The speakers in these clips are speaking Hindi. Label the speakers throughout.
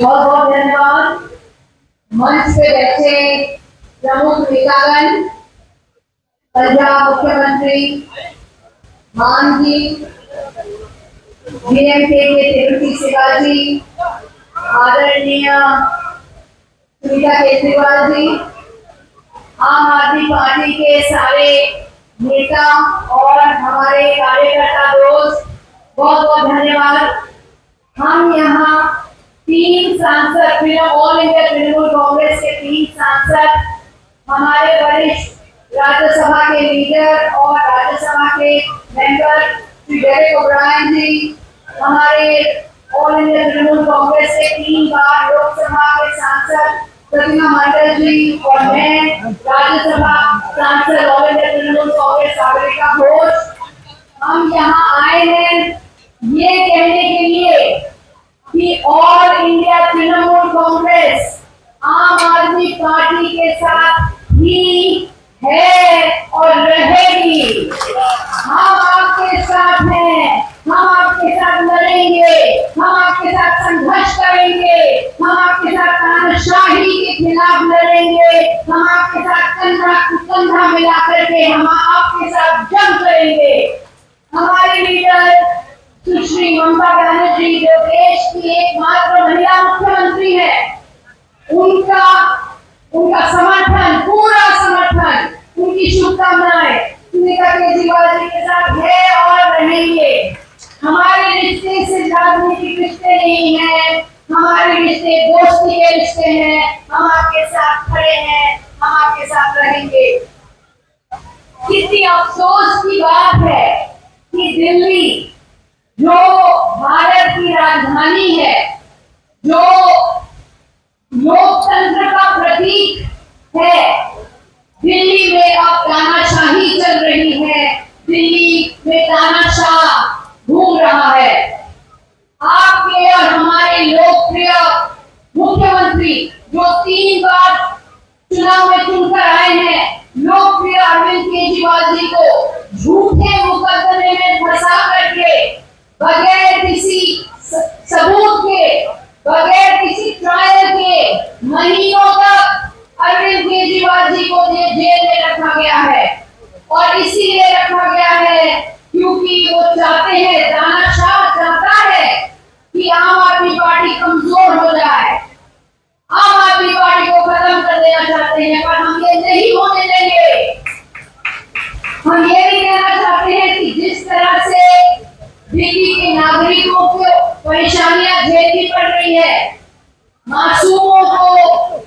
Speaker 1: बहुत बहुत धन्यवाद। मंच पे बैठे प्रमुख नेतागण, पंजाब मुख्यमंत्री, मान जी डीएमके के तिरुपति शिवाजी, आदरणीय सुनीता केजरीवाल जी, आम आदमी पार्टी के सारे नेता और हमारे कार्यकर्ता दोस्त, बहुत बहुत धन्यवाद। हम यहाँ सांसद फिर ऑल इंडिया तृणमूल कांग्रेस के तीन सांसद, हमारे वरिष्ठ राज्यसभा के लीडर और राज्यसभा के member Shri Derek O'Brien ji, हमारे ऑल इंडिया तृणमूल कांग्रेस के तीन बार लोकसभा के सांसद प्रतिमा मंडल जी और मैं, राज्यसभा सांसद, ऑल इंडिया तृणमूल कांग्रेस सागरिका घोष हम यहाँ आए हैं ये कहने के लिए ऑल इंडिया तृणमूल कांग्रेस आम आदमी पार्टी के साथ ही है और रहेगी हम आपके साथ हैं हम आपके साथ लड़ेंगे हम आपके साथ संघर्ष करेंगे हम आपके साथ तानाशाही के खिलाफ लड़ेंगे हम आपके साथ कंधा कंधा मिला करके हम आपके साथ जंग करेंगे हमारे लीडर सुश्री ममता बनर्जी जो देश की एकमात्र महिला मुख्यमंत्री है, उनका उनका समर्थन, पूरा समर्थन, उनकी शुभकामनाएँ सुनीता केजरीवाल जी के साथ है और रहेंगे। हमारे रिश्ते से राजनीतिक रिश्ते नहीं है, हमारे रिश्ते दोस्ती के रिश्ते हैं, हम आपके साथ खड़े हैं, हम आपके साथ रहेंगे। कितनी अफसोस की बात है कि दिल्ली जो भारत की राजधानी है, जो लोकतंत्र का प्रतीक है, दिल्ली में अब तानाशाही चल रही है, दिल्ली में तानाशाह घूम रहा है। आपके और हमारे लोकप्रिय मुख्यमंत्री जो तीन बार चुनाव में चुनकर आए हैं, लोकप्रिय अरविंद केजरीवाल जी को झूठे मुकदमे में फंसा करके बगैर किसी सबूत के, बगैर किसी ट्रायल के, महीनों तक अरविंद केजरीवाल जी को जेल में रखा गया है। और इसीलिए रखा गया है क्योंकि वो चाहते हैं तानाशाह चाहता है कि आम आदमी पार्टी कमज़ोर हो जाए। आम आदमी पार्टी को खत्म कर देना चाहते हैं, पर हम ये नहीं होने देंगे। हम ये भी नागरिकों को परेशानियाँ झेलनी पड़ रही है। मासूमों को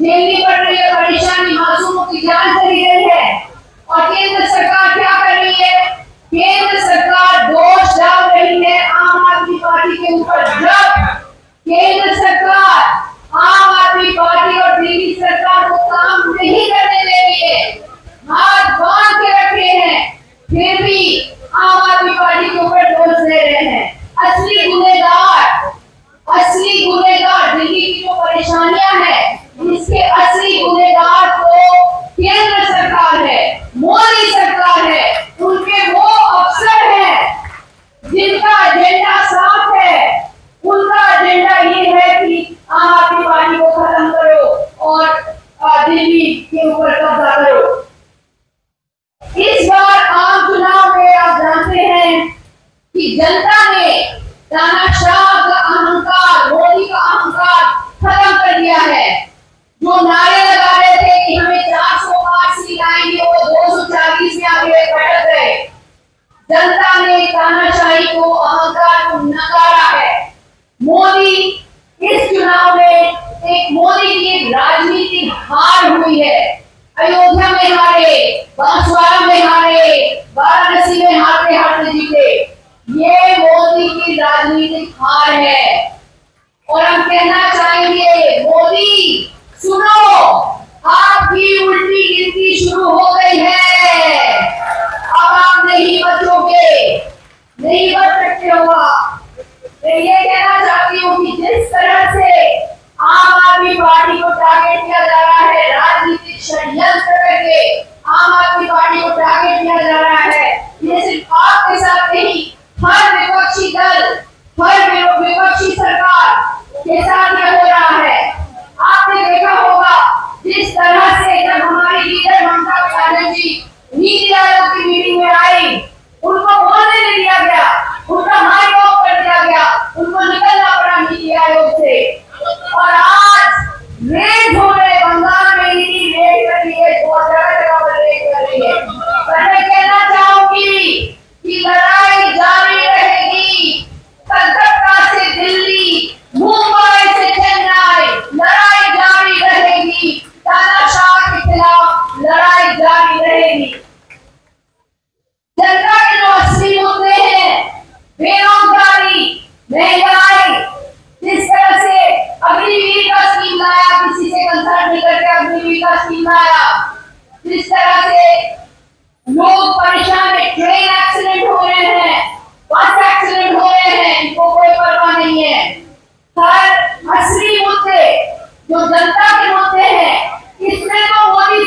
Speaker 1: झेलनी पड़ रही है, परेशानी मासूमों की जान चली गई है। और केंद्र सरकार क्या कर रही है? केंद्र सरकार दोष डाल रही है आम आदमी पार्टी के ऊपर जब केंद्र सरकार आम आदमी पार्टी और दिल्ली सरकार को काम नहीं करने दे रही है। हाथ बाँध के रखे हैं, फिर भी आम आदमी पार्टी के ऊपर दोष दे रहे हैं। असली गुनेगार असली गुनेगार दिल्ली की जो परेशानियाँ हैं इसके असली गुनेगार तो केंद्र सरकार है, मोदी सरकार है, उनके वो अफसर हैं, जिनका एजेंडा साफ़ है। उनका एजेंडा ये है कि आम आदमी पार्टी को खत्म करो और दिल्ली के ऊपर कब्जा करो तानाशाह का अहंकार मोदी का अहंकार खत्म कर दिया है। जो नारे लगा रहे थे कि हमें चार सौ पार सीट आएँगे, वो दो सौ चालीस में आगे बढ़ गए। जनता ने तानाशाही को अहंकार को नकारा है। मोदी, इस चुनाव में एक मोदी की एक राजनीतिक हार हुई है। अयोध्या में हारे, बांसवाड़ा में हारे, वाराणसी में हारते हारते जीते। ये मोदी की राजनीतिक हार है। और हम कहना चाहेंगे, मोदी, सुनो आपकी उल्टी गिनती शुरू हो गई है। अब आप नहीं बचोगे, नहीं बच सकते हो मैं ये कहना चाहती हूँ कि जिस तरह से आम आदमी पार्टी को टारगेट किया जा रहा है, राजनीतिक षड्यंत्र करके आम आदमी पार्टी को टारगेट किया जा रहा है, ये सिर्फ़ आपके साथ नहीं हर विपक्षी दल, हर विपक्षी सरकार के साथ ये हो रहा है। आपने देखा होगा, जिस तरह से जब हमारी लीडर ममता बनर्जी नीति आयोग की मीटिंग में आई, उनको बोलने नहीं दिया गया, उनका माइक ऑफ़ कर दिया गया, उनको निकलना पड़ा नीति आयोग से। और आज करके का स्कीम लाया जिस तरह से लोग परेशान है, ट्रेन एक्सीडेंट हो रहे हैं बस एक्सीडेंट हो रहे हैं, इनको कोई परवाह नहीं है। हर असली मुद्दे जो जनता के मुद्दे हैं, इसमें तो मोदी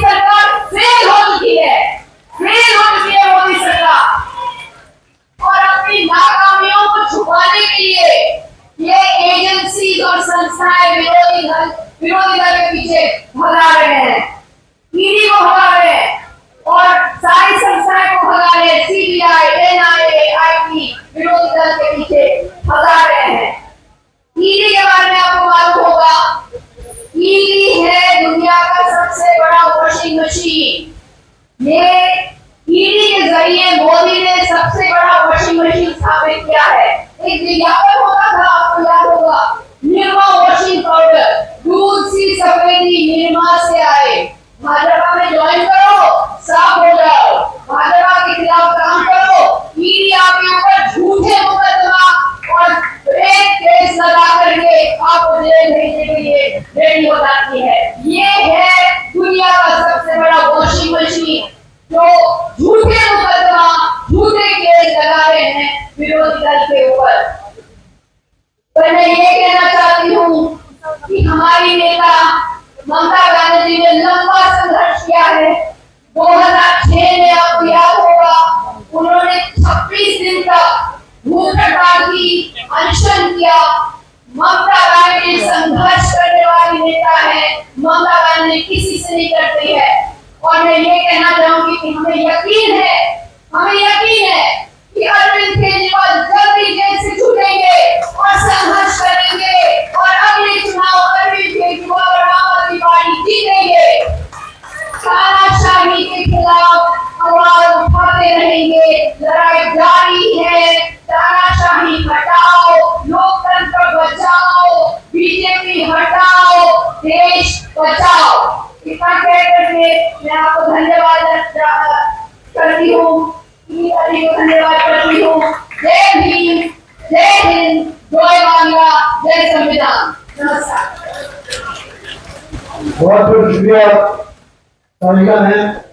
Speaker 1: ईडी के ज़रिए मोदी ने सबसे बड़ा वॉशिंग मशीन स्थापित किया है एक विज्ञापन होता था आपको याद होगा निर्मा वॉशिंग पाउडर दूध सी सफेदी निर्मा से आए भाजपा में ज्वाइन करो साफ़ हो जाओ भाजपा के खिलाफ काम करो ईडी आपके ऊपर झूठे मुकदमा और एक केस लगा करके आपको जेल भेजने के लिए रेडी हो जाती है। 26 दिन तक की अनशन किया। ममता बनर्जी संघर्ष करने वाली नेता है। ममता बनर्जी किसी से नहीं करती है। और मैं ये कहना चाहूँगी कि हमें यकीन है, हमें यकीन है कि अरविंद
Speaker 2: बहुत बहुत शुक्रिया। है